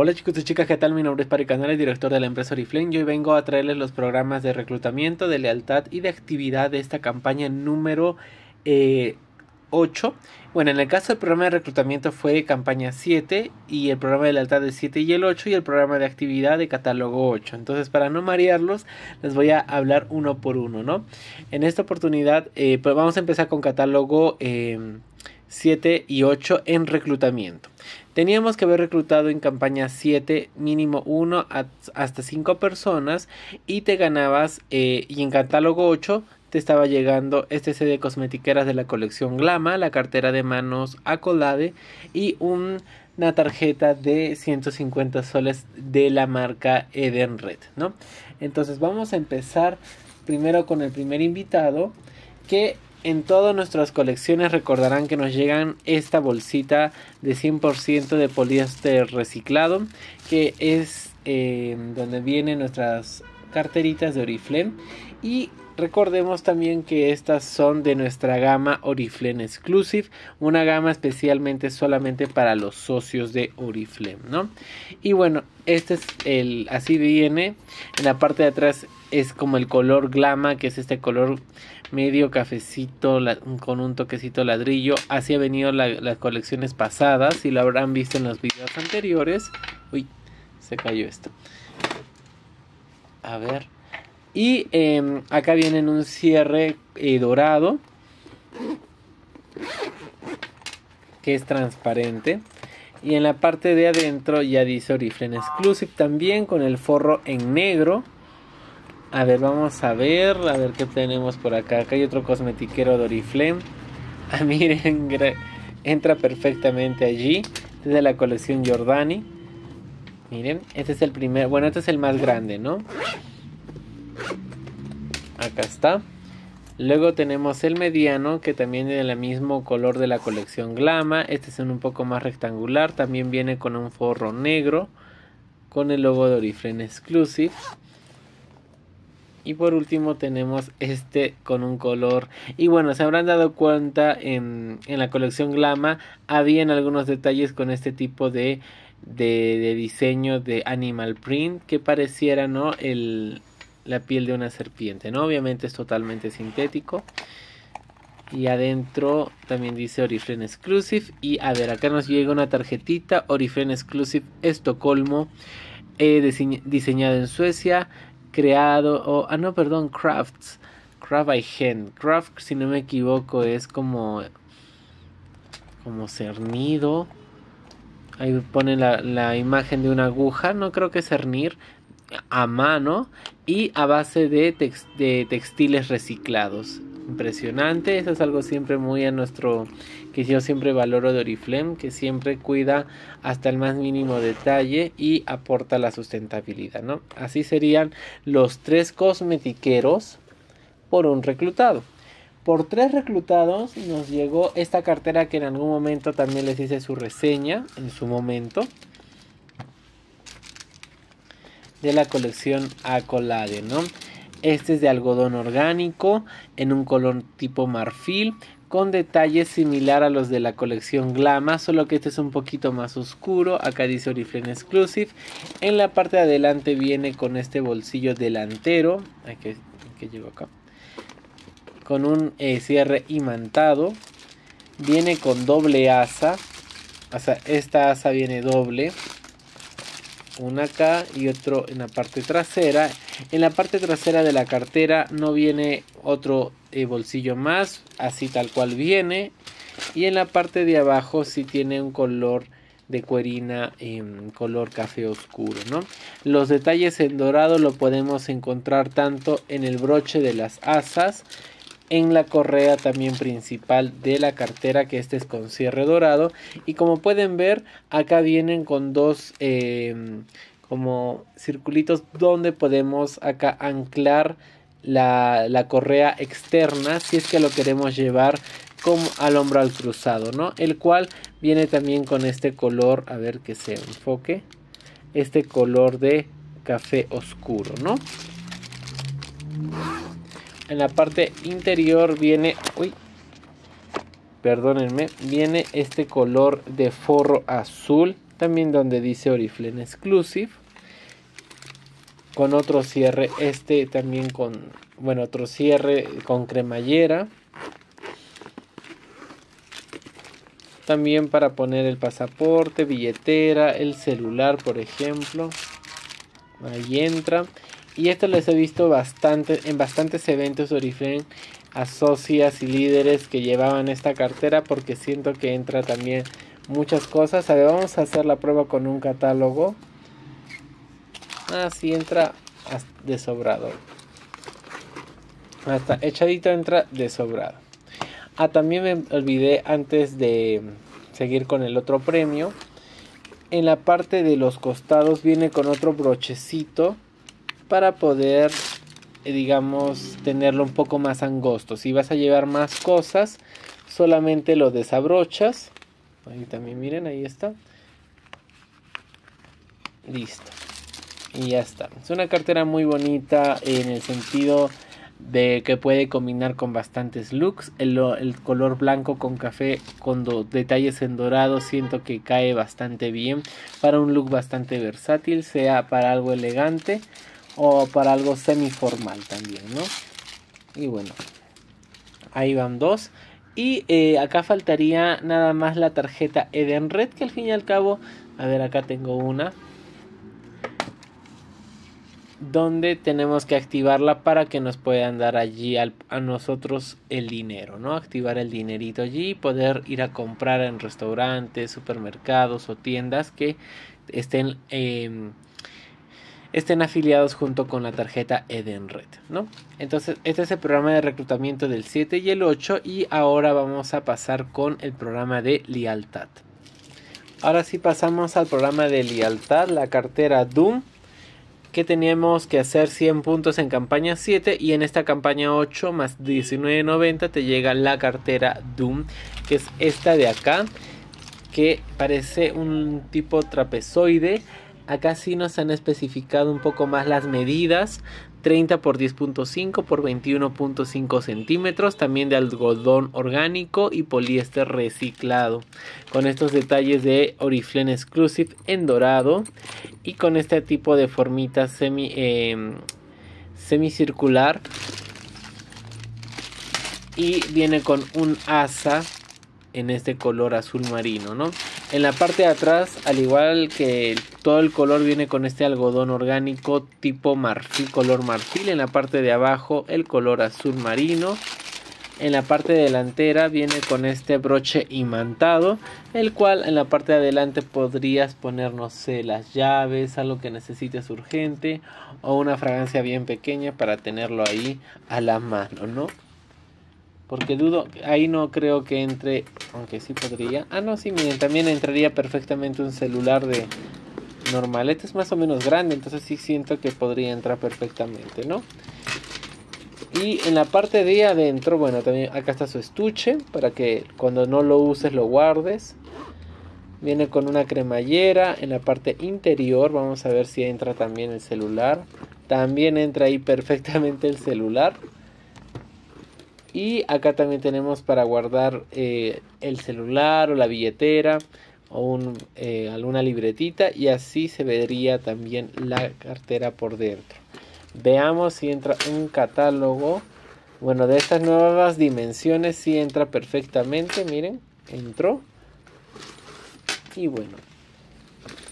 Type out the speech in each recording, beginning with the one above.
Hola chicos y chicas, ¿qué tal? Mi nombre es Pari Canales, director de la empresa Oriflame. Y hoy vengo a traerles los programas de reclutamiento, de lealtad y de actividad de esta campaña número 8. Eh, bueno, en el caso del programa de reclutamiento fue campaña 7 y el programa de lealtad de 7 y el 8 y el programa de actividad de catálogo 8. Entonces, para no marearlos, les voy a hablar uno por uno, ¿no? En esta oportunidad, eh, pues vamos a empezar con catálogo 7 eh, y 8 en reclutamiento. Teníamos que haber reclutado en campaña 7 mínimo 1 hasta 5 personas y te ganabas eh, y en catálogo 8 te estaba llegando este set de cosmetiqueras de la colección Glama, la cartera de manos Acolade y una tarjeta de 150 soles de la marca Eden Red, ¿no? Entonces vamos a empezar primero con el primer invitado que en todas nuestras colecciones recordarán que nos llegan esta bolsita de 100% de poliéster reciclado que es eh, donde vienen nuestras carteritas de Oriflame y Recordemos también que estas son de nuestra gama Oriflame Exclusive, una gama especialmente solamente para los socios de Oriflame, ¿no? Y bueno, este es el, así viene, en la parte de atrás es como el color glama, que es este color medio cafecito con un toquecito ladrillo. Así ha venido las colecciones pasadas, y lo habrán visto en los videos anteriores. Uy, se cayó esto. A ver. Y em, acá viene un cierre eh, dorado. Que es transparente. Y en la parte de adentro ya dice Oriflame Exclusive también con el forro en negro. A ver, vamos a ver, a ver qué tenemos por acá. Acá hay otro cosmetiquero de Oriflame. Ah, miren, entra perfectamente allí. Es de la colección Giordani. Miren, este es el primer, bueno, este es el más grande, ¿no? acá está luego tenemos el mediano que también es el mismo color de la colección Glama este es un poco más rectangular también viene con un forro negro con el logo de Exclusive y por último tenemos este con un color y bueno se habrán dado cuenta en, en la colección Glama habían algunos detalles con este tipo de, de, diseño de animal print que pareciera no el, la piel de una serpiente, ¿no? Obviamente es totalmente sintético. Y adentro también dice Oriflame Exclusive. Y a ver, acá nos llega una tarjetita. Oriflame Exclusive Estocolmo. Eh, diseñado en Suecia. Creado. Oh, ah, no, perdón. Crafts. Craft by Hand. Craft, si no me equivoco, es como. Como cernido. Ahí pone la, la imagen de una aguja. No creo que cernir a mano y a base de, de textiles reciclados. Impresionante, eso es algo siempre muy a nuestro, que yo siempre valoro de Oriflame, que siempre cuida hasta el más mínimo detalle y aporta la sustentabilidad, ¿no? Así serían los tres cosmetiqueros por un reclutado. Por tres reclutados nos llegó esta cartera que en algún momento también les hice su reseña en su momento de la colección Acolade, ¿no? Este es de algodón orgánico en un color tipo marfil con detalles similar a los de la colección Glama, solo que este es un poquito más oscuro. Acá dice Oriflame Exclusive. En la parte de adelante viene con este bolsillo delantero. que, llegó acá. Con un eh, cierre imantado. Viene con doble asa. O sea, esta asa viene doble una acá y otro en la parte trasera. En la parte trasera de la cartera no viene otro eh, bolsillo más, así tal cual viene. Y en la parte de abajo sí tiene un color de cuerina en color café oscuro, ¿no? Los detalles en dorado lo podemos encontrar tanto en el broche de las asas en la correa también principal de la cartera que este es con cierre dorado. Y como pueden ver acá vienen con dos em, como circulitos donde podemos acá anclar la, la, correa externa si es que lo queremos llevar como al hombro al cruzado no el cual viene también con este color a ver que se enfoque este color de café oscuro no en la parte interior viene, uy, perdónenme, viene este color de forro azul también donde dice Oriflame Exclusive con otro cierre este también con bueno otro cierre con cremallera también para poner el pasaporte billetera el celular por ejemplo ahí entra y esto les he visto en bastantes eventos Oriflame a socias y líderes que llevaban esta cartera porque siento que entra también muchas cosas. A ver, vamos a hacer la prueba con un catálogo. Así ah, entra de sobrado. Hasta echadito entra de sobrado. Ah, también me olvidé antes de seguir con el otro premio. En la parte de los costados viene con otro brochecito para poder eh, digamos, tenerlo un poco más angosto. Si vas a llevar más cosas, solamente lo desabrochas. Ahí también miren, ahí está. Listo. Y ya está. Es una cartera muy bonita en el sentido de que puede combinar con bastantes looks. El, el color blanco con café con detalles en dorado siento que cae bastante bien para un look bastante versátil, sea para algo elegante o para algo semi-formal también, ¿no? Y bueno, ahí van dos. Y eh, acá faltaría nada más la tarjeta Edenred, que al fin y al cabo, a ver, acá tengo una. Donde tenemos que activarla para que nos puedan dar allí a nosotros el dinero, ¿no? Activar el dinerito allí y poder ir a comprar en restaurantes, supermercados o tiendas que estén eh, estén afiliados junto con la tarjeta Edenred, ¿no? Entonces, este es el programa de reclutamiento del 7 y el 8 y ahora vamos a pasar con el programa de lealtad. Ahora sí pasamos al programa de lealtad, la cartera Doom, que teníamos que hacer 100 puntos en campaña 7 y en esta campaña 8 más 19.90 te llega la cartera Doom, que es esta de acá, que parece un tipo trapezoide Acá sí nos han especificado un poco más las medidas. 30 por 10.5 por 21.5 centímetros, también de algodón orgánico y poliéster reciclado, con estos detalles de Oriflame Exclusive en dorado y con este tipo de formita em, semicircular y viene con un asa en este color azul marino, ¿no? En la parte de atrás, al igual que todo el color viene con este algodón orgánico tipo marfil, color marfil. En la parte de abajo el color azul marino. En la parte delantera viene con este broche imantado, el cual en la parte de adelante podrías poner, no sé, las llaves, algo que necesites urgente o una fragancia bien pequeña para tenerlo ahí a la mano, ¿no? Porque dudo, ahí no creo que entre, aunque sí podría. Ah, no, sí, miren, también entraría perfectamente un celular de normal. Este es más o menos grande, entonces sí siento que podría entrar perfectamente, ¿no? Y en la parte de adentro, bueno, también acá está su estuche para que cuando no lo uses lo guardes. Viene con una cremallera en la parte interior. Vamos a ver si entra también el celular. También entra ahí perfectamente el celular. Y acá también tenemos para guardar eh, el celular o la billetera o eh, alguna libretita y así se vería también la cartera por dentro. Veamos si entra un catálogo. Bueno, de estas nuevas dimensiones si entra perfectamente. Miren, entró. Y bueno,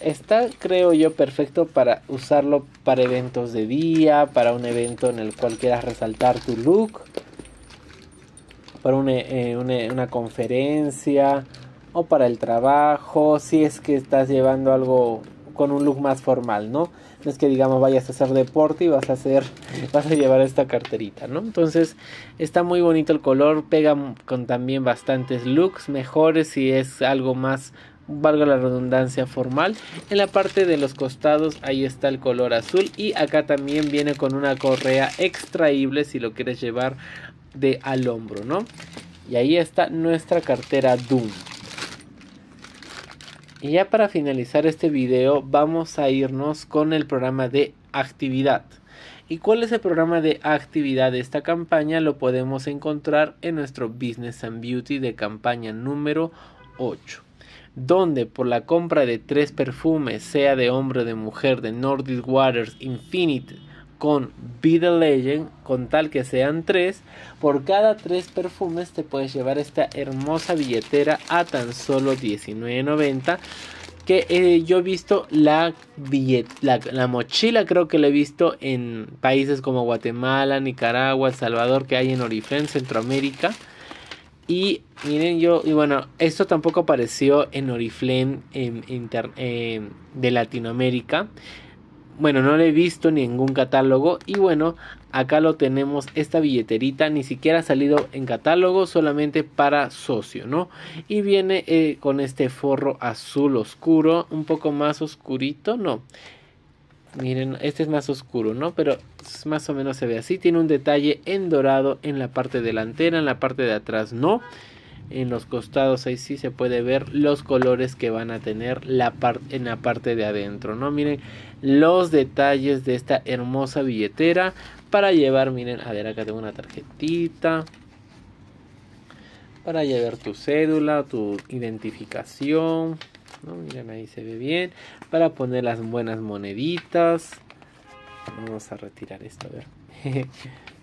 está creo yo perfecto para usarlo para eventos de día, para un evento en el cual quieras resaltar tu look para eh, una, conferencia o para el trabajo, si es que estás llevando algo con un look más formal, ¿no? No es que digamos vayas a hacer deporte y vas a hacer, vas a llevar esta carterita, ¿no? Entonces está muy bonito el color, pega con también bastantes looks mejores si es algo más valga la redundancia formal en la parte de los costados ahí está el color azul y acá también viene con una correa extraíble si lo quieres llevar de al hombro, ¿no? Y ahí está nuestra cartera Doom. Y ya para finalizar este video vamos a irnos con el programa de actividad. ¿Y cuál es el programa de actividad de esta campaña? Lo podemos encontrar en nuestro Business and Beauty de campaña número 8. donde por la compra de tres perfumes, sea de hombre o de mujer, de Nordic Waters Infinite con Be the Legend, con tal que sean tres, por cada tres perfumes te puedes llevar esta hermosa billetera a tan solo $19.90 que eh, yo he visto la, la, mochila, creo que la he visto en países como Guatemala, Nicaragua, El Salvador, que hay en Oriflame, Centroamérica. Y miren, yo, y bueno, esto tampoco apareció en Oriflame en, de Latinoamérica. Bueno, no lo he visto ningún catálogo. Y bueno, acá lo tenemos, esta billeterita. Ni siquiera ha salido en catálogo, solamente para socio, ¿no? Y viene eh, con este forro azul oscuro, un poco más oscurito, no. Miren, este es más oscuro, ¿no? Pero más o menos se ve así. Tiene un detalle en dorado en la parte delantera, en la parte de atrás no en los costados ahí sí se puede ver los colores que van a tener la en la parte de adentro no miren los detalles de esta hermosa billetera para llevar miren a ver acá tengo una tarjetita. Para llevar tu cédula tu identificación ¿no? miren ahí se ve bien. Para poner las buenas moneditas. Vamos a retirar esto a ver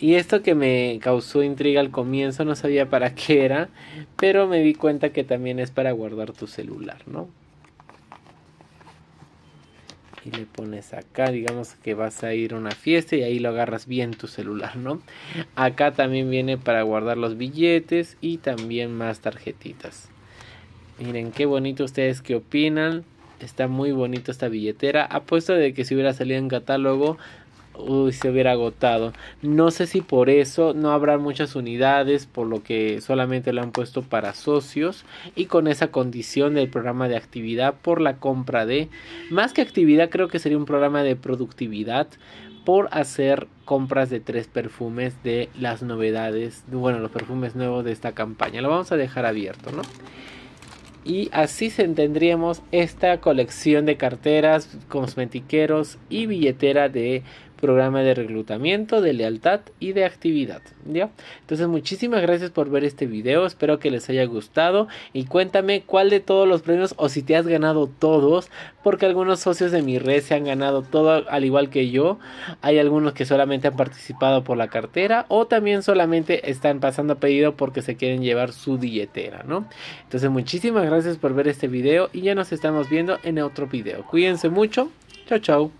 Y esto que me causó intriga al comienzo, no sabía para qué era, pero me di cuenta que también es para guardar tu celular, ¿no? Y le pones acá, digamos que vas a ir a una fiesta y ahí lo agarras bien tu celular, ¿no? Acá también viene para guardar los billetes y también más tarjetitas. Miren qué bonito ustedes qué opinan. Está muy bonito esta billetera. Apuesto de que si hubiera salido en catálogo uy, se hubiera agotado. No sé si por eso no habrá muchas unidades, por lo que solamente lo han puesto para socios y con esa condición del programa de actividad por la compra de, más que actividad creo que sería un programa de productividad por hacer compras de tres perfumes de las novedades, bueno, los perfumes nuevos de esta campaña. Lo vamos a dejar abierto, ¿no? Y así tendríamos esta colección de carteras, cosmetiqueros y billetera de programa de reclutamiento, de lealtad y de actividad. ¿ya? Entonces muchísimas gracias por ver este video, espero que les haya gustado y cuéntame cuál de todos los premios o si te has ganado todos, porque algunos socios de mi red se han ganado todo al igual que yo, hay algunos que solamente han participado por la cartera o también solamente están pasando pedido porque se quieren llevar su billetera, ¿no? Entonces muchísimas gracias por ver este video y ya nos estamos viendo en otro video. Cuídense mucho, chao chao.